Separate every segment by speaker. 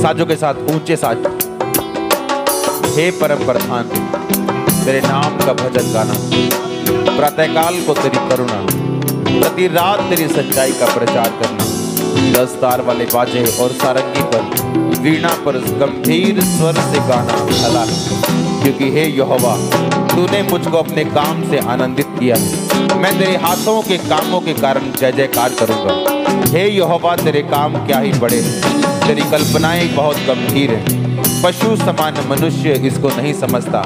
Speaker 1: साजों के साथ, ऊँचे साज। हे परम प्रधान तेरे नाम का भजन गाना। प्रातःकाल को तेरी करुणा, प्रति रात तेरी सच्चाई का प्रचार करना। दस तार वाले बाजे और सारंगी पर, वीणा पर गंभीर स्वर से गाना भला। क्योंकि हे यहोवा, तूने मुझको अपने काम से आनंदित किया मैं तेरे हाथों के कामों के कारण जय जयकार करूँगा। हे यहोवा, तेरे काम क्या ही बड़े हैं। तेरी कल्पनाएँ बहुत गंभीर हैं। पशु समान मनुष्य इसको नहीं समझता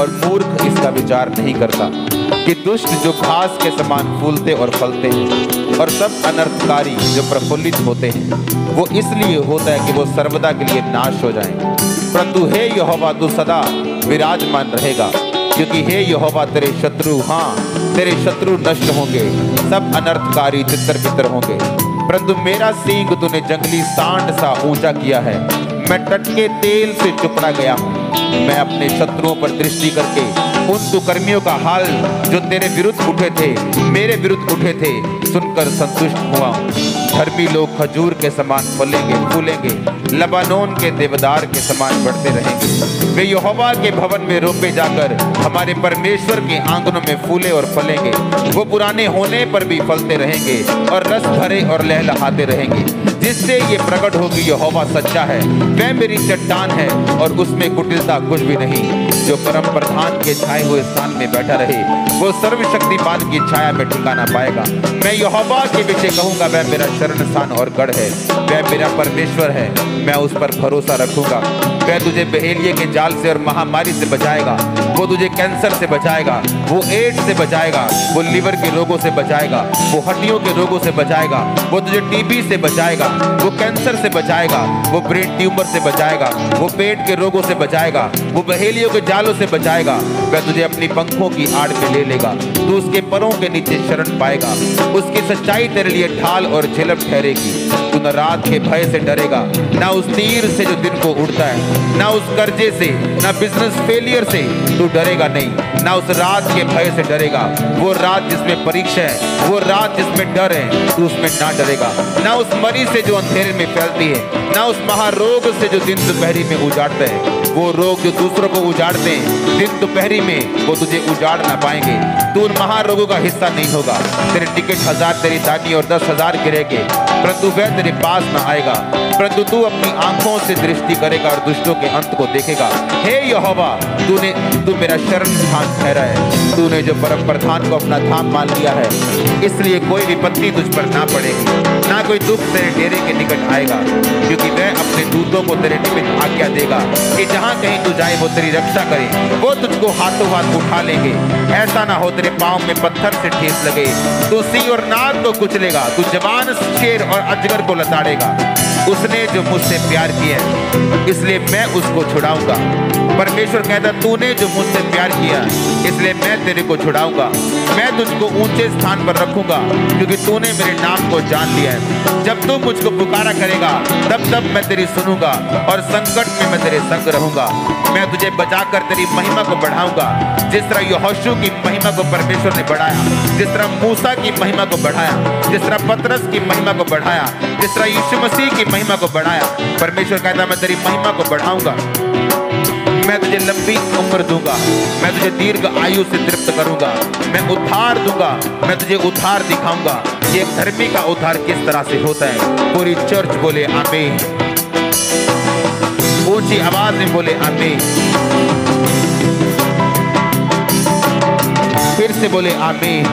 Speaker 1: और मूर्ख इसका विचार नहीं करता कि दुष्ट जो घास के समान फूलते और फलते हैं और सब अनर्थकारी जो प्रफुल्लित होते हैं, वो इसलिए होता है कि वो सर्वदा के लिए नाश हो जाएँ। परंतु हे यहोवा, तू सदा विराजमान रहेगा, क्योंकि हे यहोवा, तेरे शत्रु हाँ तेरे शत्रु नष्ट होंगे, सब अनर्थकारी तितर बितर होंगे। परंतु मेरा सींग तूने जंगली सांड सा ऊँचा किया है। मैं टटके तेल से चुपड़ा गया हूँ। मैं अपने शत्रुओं पर दृष्टि करके उन दुकर्मियों का हाल जो तेरे विरुद्ध उठे थे, मेरे विरुद्ध उठे थे, सुनकर संतुष्ट हुआ धर्मी लोग खजूर के समान फलेंगे, फूलेंगे, लबानोन के देवदार के समान बढ़ते रहेंगे। वे यहोवा के भवन में रोपे जाकर हमारे परमेश्वर के आंगनों में फूले और फलेंगे। वो पुराने होने पर भी फलते रहेंगे और रस भरे और लहलहाते रहेंगे। जिससे ये प्रकट होगी यहोवा सच्चा है वह मेरी चट्टान है और उसमें कुटिलता कुछ भी नहीं। जो परम प्रधान के छाए हुए स्थान में बैठा रहे, वो सर्वशक्तिमान की छाया में ठिकाना पाएगा। मैं यहोवा के विषय कहूँगा, वह मेरा शरण स्थान और गढ़ है। वह मेरा परमेश्वर है, मैं उस पर भरोसा रखूँगा। वह तुझे बहेलिए के जाल से और महामारी से बचाएगा, वो तुझे कैंसर से बचाएगा, वो एड्स से बचाएगा, वो लीवर के रोगों से बचाएगा, वो हड्डियों के रोगों से बचाएगा, वो तुझे टीबी से बचाएगा, वो कैंसर से बचाएगा, वो ब्रेन ट्यूमर से बचाएगा, वो पेट के रोगों से बचाएगा, वो बहेलियों के जालों से बचाएगा। वह तुझे अपनी पंखों की आड़ में ले लेगा, तू उसके परों के नीचे शरण पाएगा, उसकी सच्चाई तेरे लिए ढाल और झिलम ठहरेगी। रात के भय से डरेगा। ना उस तीर से जो दिन को उड़ता है। ना उस कर्जे से, ना बिज़नेस फेलियर से तू डरेगा नहीं। ना उस रात के भय से डरेगा। वो रात जिसमें परीक्षा है, वो रात जिसमें डर है, तू उसमें ना डरेगा। ना उस मरी से जो अंधेरे में फैलती है, ना उस महारोग से जो दिन दोपहरी में उजाड़ता है। वो रोग जो दूसरों को उजाड़ते हैं, दिन दोपहरी में वो तुझे उजाड़ ना पाएँगे। तू उन महारोगों का हिस्सा नहीं होगा। तेरे टिकट हज़ार, तेरी दानी और दस हज़ार गिरेगे। परंतु वह तेरे पास ना आएगा। परंतु तू अपनी आँखों से दृष्टि करेगा और दुष्टों के अंत को देखेगा। हे यहोवा, तूने, तू मेरा शरण स्थान ठहरा है तूने जो परम प्रधान को अपना धाम मान लिया है, इसलिए कोई विपत्ति तुझ पर ना पड़ेगी, ना कोई दुख तेरे डेरे के निकट आएगा, क्योंकि वह अपने दूतों को तेरे निमित्त आज्ञा देगा कि जहाँ कहीं तू जाए, वो तेरी रक्षा करे, वो तुझको हाथों हाथ उठा लेंगे। ऐसा ना हो तेरे पाँव में पत्थर से ठेस लगे, तू सी और नाग को कुचलेगा, तू जवान शेर और अजगर को लताड़ेगा। उसने जो मुझसे प्यार किया इसलिए मैं उसको छुड़ाऊँगा। परमेश्वर कहता तूने जो मुझसे प्यार किया इसलिए मैं तेरे को छुड़ाऊँगा। मैं तुझको ऊँचे स्थान पर रखूँगा, क्योंकि तूने मेरे नाम को जान लिया है। जब तू मुझको पुकारा करेगा, तब तब मैं तेरी सुनूँगा और संकट में मैं तेरे संग रहूँगा। मैं तुझे बचाकर तेरी महिमा को बढ़ाऊँगा। जिस तरह यहोशू की महिमा को परमेश्वर ने बढ़ाया, जिस तरह मूसा की महिमा को बढ़ाया, जिस तरह पतरस की महिमा को बढ़ाया, जिस तरह यीशु मसीह की महिमा को बढ़ाया, परमेश्वर कहता मैं तेरी महिमा को बढ़ाऊँगा मैं तुझे लंबी उम्र दूँगा। मैं तुझे दीर्घ आयु से तृप्त करूँगा। मैं उद्धार दूँगा। मैं तुझे उद्धार दिखाऊँगा। एक धर्मी का उद्धार किस तरह से होता है? पूरी चर्च बोले आमीन। ऊँची आवाज़ में बोले आमीन। फिर से बोले आमीन।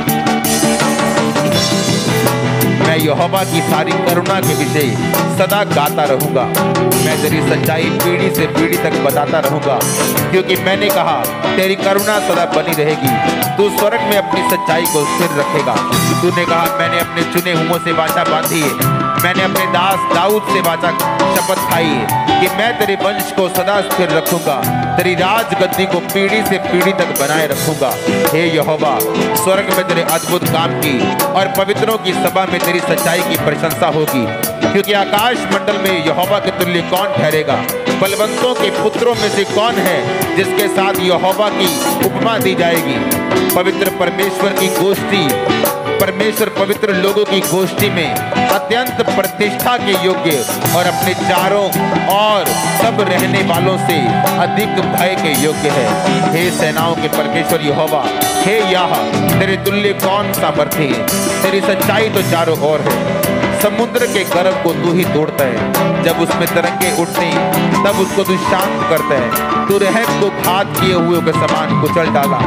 Speaker 1: मैं यहोवा की सारी करुणा के विषय सदा गाता रहूँगा। मैं तेरी सच्चाई पीढ़ी से पीढ़ी तक बताता रहूँगा। क्योंकि मैंने कहा, तेरी करुणा सदा बनी रहेगी। तू स्वर्ग में अपनी सच्चाई को स्थिर रखेगा। तूने कहा, मैंने अपने चुने हुओं से वाचा बांधी है। मैंने अपने दास दाऊद से वाचा शपथ खाई है कि मैं तेरे वंश को सदा स्थिर रखूँगा। तेरी राज गद्दी को पीढ़ी से पीढ़ी तक बनाए रखूँगा। हे यहोवा, स्वर्ग में तेरे अद्भुत काम की और पवित्रों की सभा में तेरी सच्चाई की प्रशंसा होगी। क्योंकि आकाश मंडल में यहोवा के तुल्य कौन ठहरेगा? बलवंतों के पुत्रों में से कौन है जिसके साथ यहोवा की उपमा दी जाएगी? पवित्र परमेश्वर की गोष्ठी, परमेश्वर पवित्र लोगों की गोष्ठी में अत्यंत प्रतिष्ठा के योग्य और अपने चारों और सब रहने वालों से अधिक भय के योग्य है। हे सेनाओं के परमेश्वर यहोवा, हे याह, तेरे तुल्य कौन सामर्थ्य है? तेरी सच्चाई तो चारों ओर है। समुद्र के गर्भ को तू ही तोड़ता है। जब उसमें तरंगे उठती, तब उसको तू शांत करता है। तू रहम को घात किए हुए के समान कुचल डाला।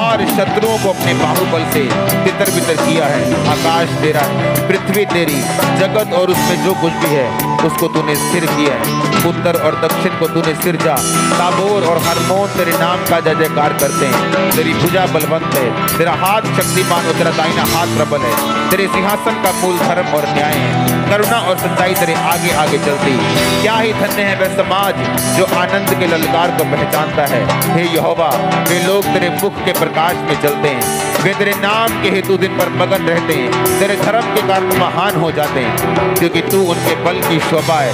Speaker 1: और शत्रुओं को अपने बाहुबल से तितर बितर किया है। आकाश तेरा है पृथ्वी तेरी, जगत और उसमें जो कुछ भी है, उसको तूने स्थिर किया है। उत्तर और दक्षिण को तूने सिरजा ताबोर और हरमोन तेरे नाम का जय जयकार करते हैं। तेरी भुजा बलवंत है। तेरा हाथ शक्तिमान और तेरा दाहिना हाथ प्रबल है। तेरे सिंहासन का मूल धर्म और न्याय है। करुणा और सच्चाई तेरे आगे आगे चलती। क्या ही धन्य है वह समाज जो आनंद के ललकार को पहचानता है। हे यहोवा, वे लोग तेरे मुख के प्रकाश में चलते हैं। वे तेरे नाम के हेतु दिन पर मगन रहते हैं। तेरे धर्म के कारण महान हो जाते हैं, क्योंकि तू उनके बल की शोभा है।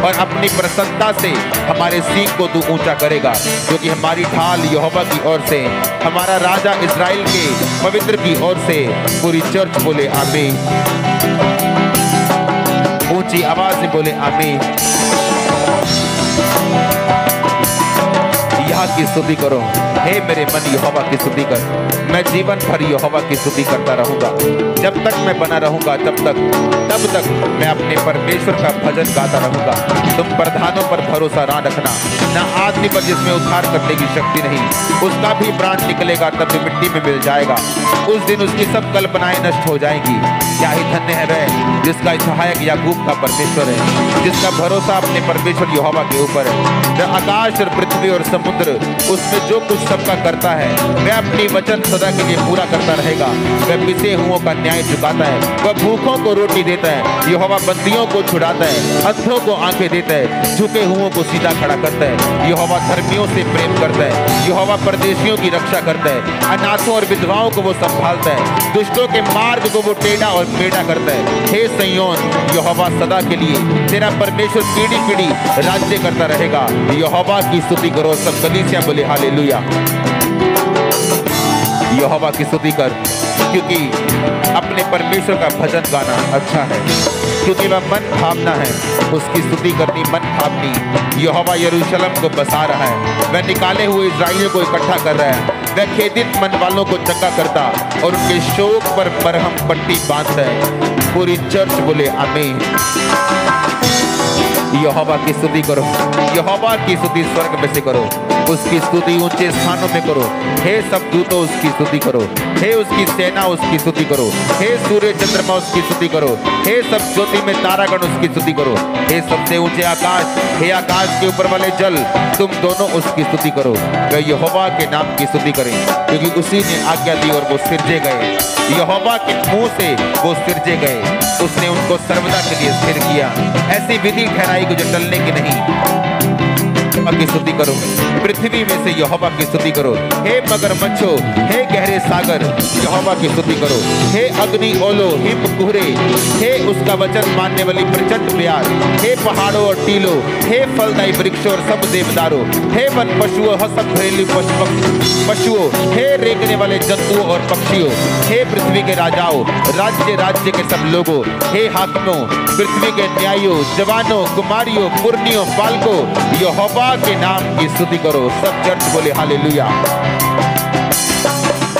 Speaker 1: और अपनी प्रसन्नता से हमारे सीख को तू ऊँचा करेगा क्योंकि हमारी ढाल यहोवा की ओर से, हमारा राजा इसराइल के पवित्र की ओर से पूरी चर्च बोले आमीन। ऊँची आवाज़ में बोले आमीन। यहाँ की स्तुति करो। हे मेरे मन यहोवा की स्तुति कर। मैं जीवन भर यहोवा की स्तुति करता रहूँगा। जब तक मैं बना रहूँगा तब तक तब तक मैं अपने परमेश्वर का भजन गाता रहूँगा। तुम प्रधानों पर भरोसा ना रखना। न आदमी पर जिसमें उद्धार करने की शक्ति नहीं। उसका भी प्राण निकलेगा, तब भी मिट्टी में मिल जाएगा। उस दिन उसकी सब कल्पनाएँ नष्ट हो जाएँगी। क्या ही धन्य है वह, जिसका सहायक याकूब का परमेश्वर है, जिसका भरोसा अपने परमेश्वर यहोवा के ऊपर है। आकाश और पृथ्वी और समुद्र उसमें जो कुछ सबका करता है, वह अपनी वचन सदा के लिए पूरा करता रहेगा। वह पिसे हुओं का न्याय चुकाता है। वह भूखों को रोटी देता है। यहोवा बंदियों को छुड़ाता है। अंधों को आँखें देता है। झुके हुओं को सीधा खड़ा करता है। यहोवा धर्मियों से प्रेम करता है। यहोवा परदेशियों की रक्षा करता है। अनाथों और विधवाओं को वो संभालता है। दुष्टों के मार्ग को वो टेढ़ा और मेढ़ा करता है। हे संयोन यहोवा सदा के लिए तेरा परमेश्वर पीढ़ी पीढ़ी राज्य करता रहेगा। यहोवा की स्तुति करो, सब कलीसिया बोले, हालेलुया। यहोवा की स्तुति कर, क्योंकि अपने परमेश्वर का भजन गाना अच्छा है। क्योंकि वह मन भावना है, उसकी स्तुति करनी, मन भावनी। यहोवा यरूशलेम को बसा रहा है। वह निकाले हुए इज़राइलियों को इकट्ठा कर रहा है। वह खेदित मन वालों को चंगा करता और उनके शोक पर मरहम पट्टी बांधता है। पूरी चर्च बोले, आमीन। यहोवा की स्तुति करो। यहोवा की स्तुति स्वर्ग में से करो। उसकी स्तुति ऊँचे स्थानों में करो। हे सब दूतों, उसकी स्तुति करो। हे उसकी सेना, उसकी स्तुति करो। हे सूर्य चंद्रमा, उसकी स्तुति करो। हे सब ज्योति में तारागण, उसकी स्तुति करो। हे सबसे ऊँचे आकाश, हे आकाश के ऊपर वाले जल, तुम दोनों उसकी स्तुति करो। वे यहोवा के नाम की स्तुति करें, क्योंकि उसी ने आज्ञा दी और वो सिरजे गए। यहोवा के मुँह से वो सिरजे गए। उसने उनको सर्वदा के लिए स्थिर किया। ऐसी विधि ठहराई को जो टलने की नहीं। यहोवा की स्तुति करो। पृथ्वी में से यहोवा की स्तुति करो। हे मगर मच्छो हे गहरे सागर, यहोवा की स्तुति करो। हे अग्नि ओलो हिम कुहरे, हे उसका वचन मानने वाली प्रचंड प्यार, हे पहाड़ों और टीलों, हे फलदायी वृक्षों और सब देवदारों, हे वन पशुओं हसक घरेलू पशुओं, हे रेंगने वाले जंतुओं और पक्षियों, हे पृथ्वी के राजाओं, राज्य राज्य के सब लोगों, हे हाकिमों, पृथ्वी के न्यायों जवानों, कुमारियों, पुर्नियों, पालकों, यहोवा के नाम की स्तुति करो। सब चर्च बोले, हालेलुया।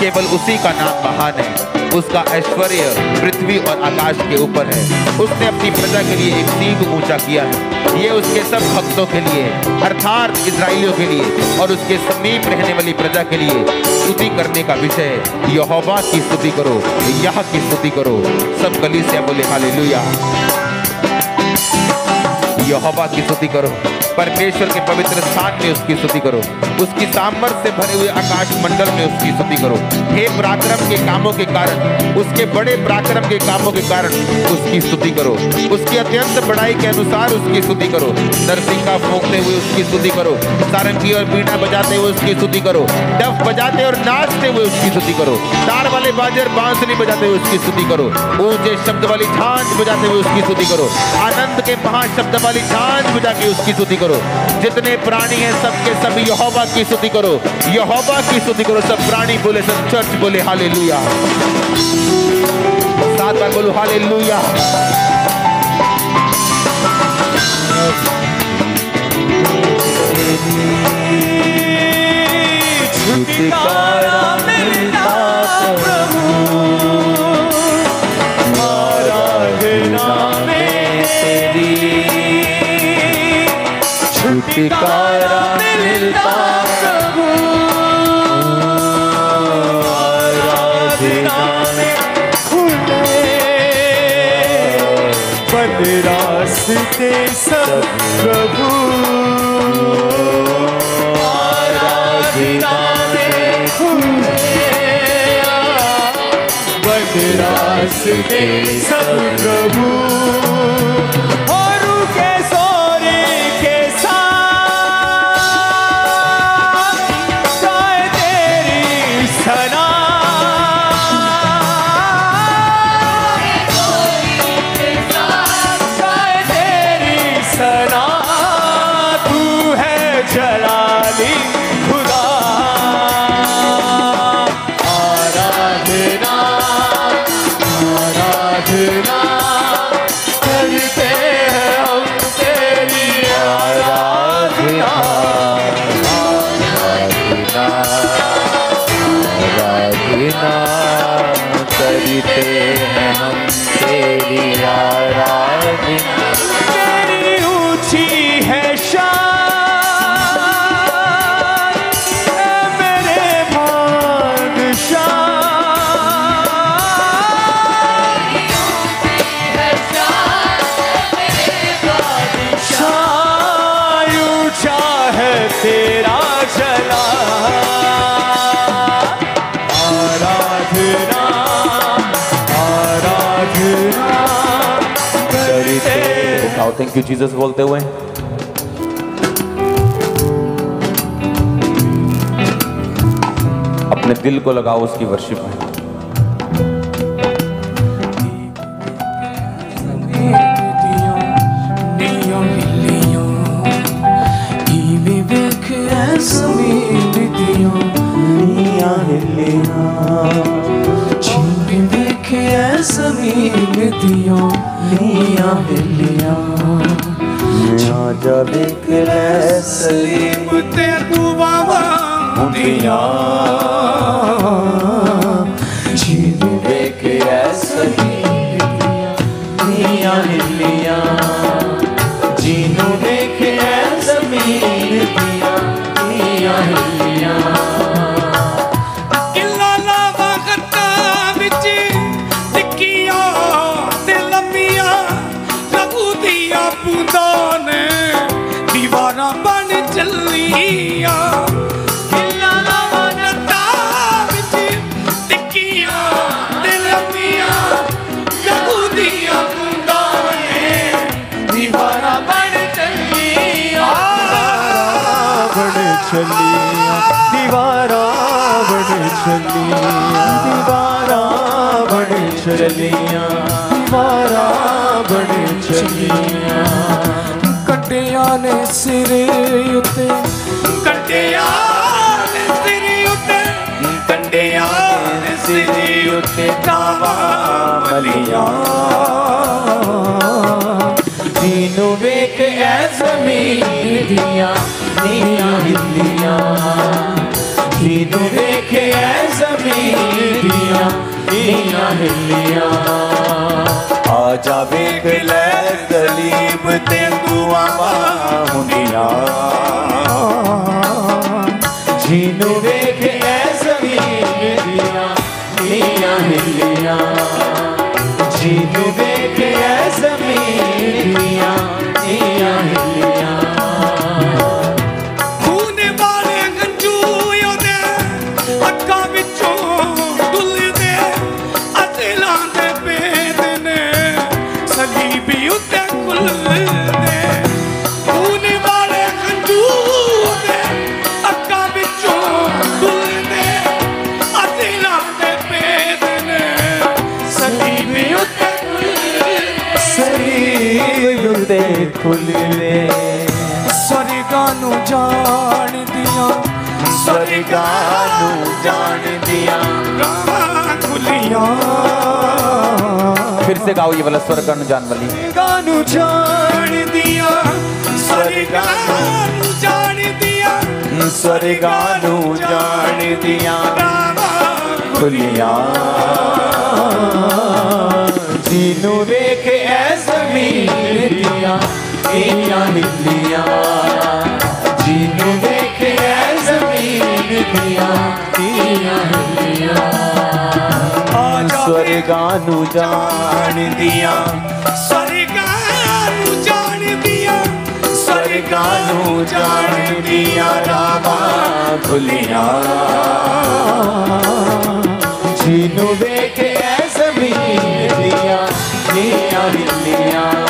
Speaker 1: केवल उसी का नाम महान है। उसका ऐश्वर्य पृथ्वी और आकाश के ऊपर है। उसने अपनी प्रजा के लिए एक सीध ऊँचा किया है। ये उसके सब भक्तों के लिए, अर्थात इसराइलियों के लिए और उसके समीप रहने वाली प्रजा के लिए स्तुति करने का विषय है। यहोवा की स्तुति करो, यह की स्तुति करो। सब गली से बोले, हालेलुया। यहोवा की स्तुति करो परमेश्वर के पवित्र स्थान में उसकी स्तुति करो उसकी सामर्थ से भरे हुए आकाश मंडल में उसकी स्तुति करो हे पराक्रम के कामों के कारण उसके बड़े पराक्रम के कामों के कारण उसकी स्तुति करो उसकी अत्यंत बड़ाई के अनुसार उसकी स्तुति करो नरसिंगा फूकते हुए उसकी स्तुति करो सारंगी और बीना बजाते हुए उसकी स्तुति करो डफ बजाते और नाचते हुए उसकी स्तुति करो तार वाले बाजर बांसुरी बजाते हुए उसकी स्तुति करो ऊँचे शब्द वाली झांझ बजाते हुए उसकी स्तुति करो आनंद के महाशब्द वाली झांझ बजा के उसकी स्तुति करो। जितने प्राणी हैं, सबके सब यहोवा की स्तुति करो। यहोवा की स्तुति करो। सब प्राणी बोले, सब चर्च बोले, हालेलुया। साथ बार बोलो, हालेलुया।
Speaker 2: छुटकारा रास्ते सब प्रभु आराधना करते हैं।
Speaker 1: थैंक यू जीसस बोलते हुए। अपने दिल को लगाओ उसकी वर्शिप में।
Speaker 2: सलीम ते दुआवा दिया जीव
Speaker 3: ਛਲੀਆਂ ਦੀਵਾਰਾਂ ਬਣ ਛਲੀਆਂ ਦੀਵਾਰਾਂ ਬਣ
Speaker 2: ਛਲੀਆਂ
Speaker 3: ਕੱਟਿਆਂ ਨੇ ਸਿਰ ਉੱਤੇ। ਕੱਟਿਆਂ ਨੇ ਸਿਰ ਉੱਤੇ। ਕੱਟਿਆਂ ਨੇ ਸਿਰ ਉੱਤੇ ਤਾਵਾ ਮਲੀਆਂ।
Speaker 2: ਦੀਨੋਂ ਵੇਖ ਐ ਜ਼ਮੀਨ ਦੀਆਂ ਨੀਆਂ ਹਿੱਲੀਆਂ। वेख ऐ ज़मीन दिया नीया हिलिया आजा वेख ले गलीब ते हुंदिया। जीनों ऐ ज़मीन दिया हिलिया जीनू देख ऐ ज़मीन दिया दिया हिलिया
Speaker 3: ખુલવે સ્વર્ગનું जान
Speaker 2: दिया। સ્વર્ગનું જાણ
Speaker 3: દિયા ખુલિયા
Speaker 1: फिर से गाओ ये वाला स्वर्गानु जान वाली।
Speaker 2: गानु जान दिया। जान
Speaker 1: दिया। जान दिया।
Speaker 2: खुलिया। जीनू देख ऐसा दिया। तेरिया निकलिया। जीनू देखे ज़मीन दिया तेरिया निकलिया। स्वर्गा जान दिया। स्वर्गा नु जान दिया। स्वर्गा नु जान दिया। रावा खुलिया। जीनू देखे ज़मीन दिया तेरिया निकलिया।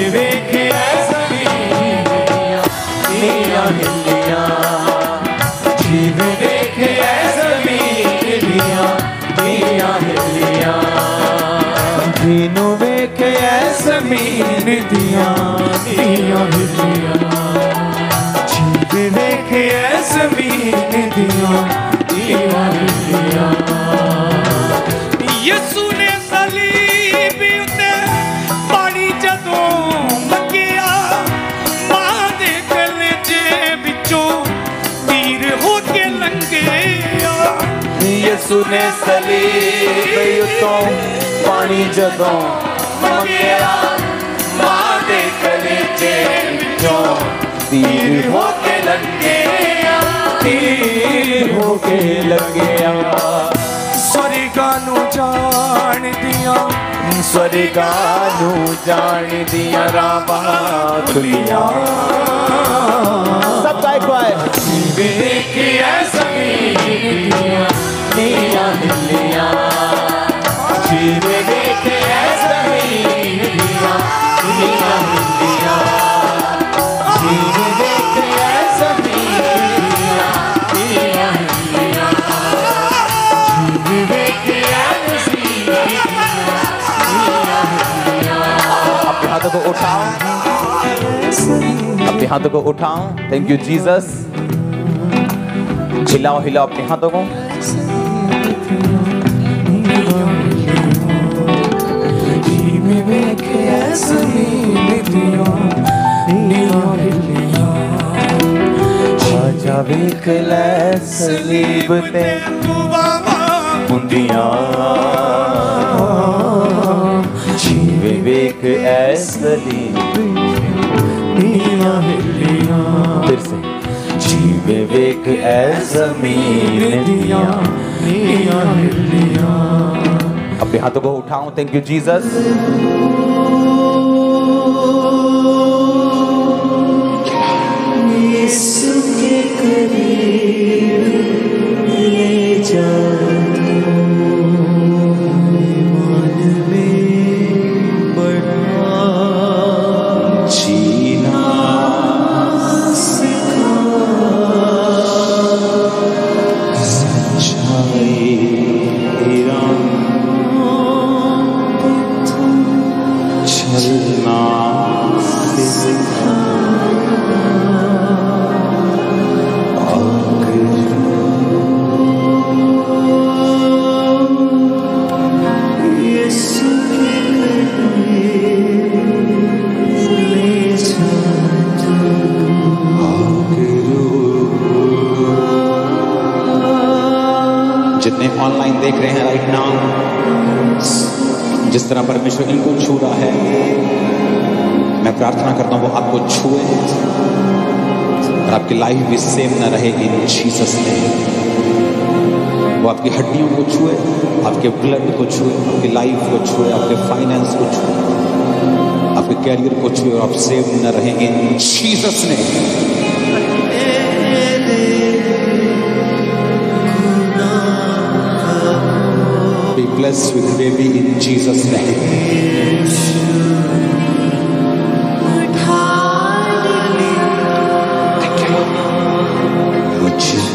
Speaker 2: ने सली दीवाने दिया यसु जदों मकिया माँ दे गले जे विचों तीर हो के लंघिया यसु पानी
Speaker 3: जदों मकिया माँ दे गले जे विचों तीर हो के लंघिया। ਪਤੀ ਹੋ ਕੇ ਲੰਘਿਆ ਸਵਰਗਾਂ ਨੂੰ ਜਾਣਦੀਆਂ
Speaker 2: ਸਵਰਗਾਂ ਨੂੰ ਜਾਣਦੀਆਂ ਰਾਵਾਂ ਖੁੱਲੀਆਂ
Speaker 1: ਸਭ ਦਾ ਇੱਕ
Speaker 2: ਵਾਰ ਦੇਖਿਆ ਜ਼ਮੀਨ ਦੀਆਂ ਨੀਆਂ ਹਿੱਲੀਆਂ ਜਿਵੇਂ ਦੇਖਿਆ ਜ਼ਮੀਨ ਦੀਆਂ ਨੀਆਂ
Speaker 1: उठाओ अपने हाथों को उठाओ थैंक यू जीसस हिलाओ हिलाओ अपने हाथों को।
Speaker 2: Clásly, but then, Mundial. कि
Speaker 1: फिर से।
Speaker 2: जीवे वेक
Speaker 1: अपने हाथों को उठाऊं। थैंक यू जीसस
Speaker 4: प्रार्थना करता हूँ, वो आपको छुए। और आपकी लाइफ भी सेम ना रहेगी जीसस ने वो आपकी हड्डियों को छुए, आपके ब्लड को छुए, आपकी लाइफ को छुए, आपके फाइनेंस को छुए, आपके कैरियर को छुए, और आप सेव न रहेंगे जीसस ने
Speaker 2: be blessed with baby in Jesus' ने